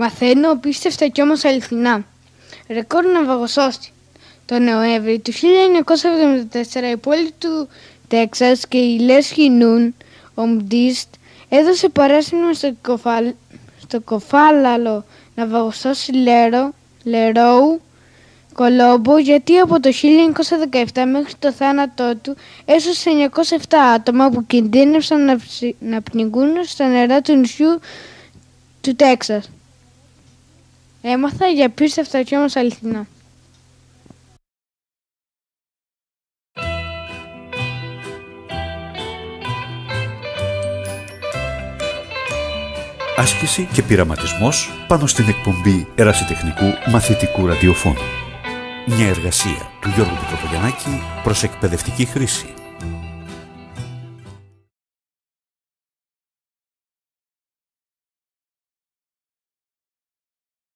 Μαθαίνω πίστευτα κι όμως αληθινά. Ρεκόρ ναυαγοσώστη. Το Νοέμβρη του 1974 η πόλη του Τέξας και η Λέσχη Νούν, ο Μντίστ, έδωσε παράσημο στο, κοφάλ, στο κοφάλαλο ναυαγοσώσει Λέρο, Λερόου Κολόμπο γιατί από το 1917 μέχρι το θάνατό του έσωσε 907 άτομα που κινδύνευσαν να, να πνιγούν στα νερά του νησιού του Τέξας. Έμαθα για πίστευτα και όμως αληθινά. Άσκηση και πειραματισμός πάνω στην εκπομπή ερασιτεχνικού μαθητικού ραδιοφώνου. Μια εργασία του Γιώργου Πιτροπογιαννάκη προς εκπαιδευτική χρήση.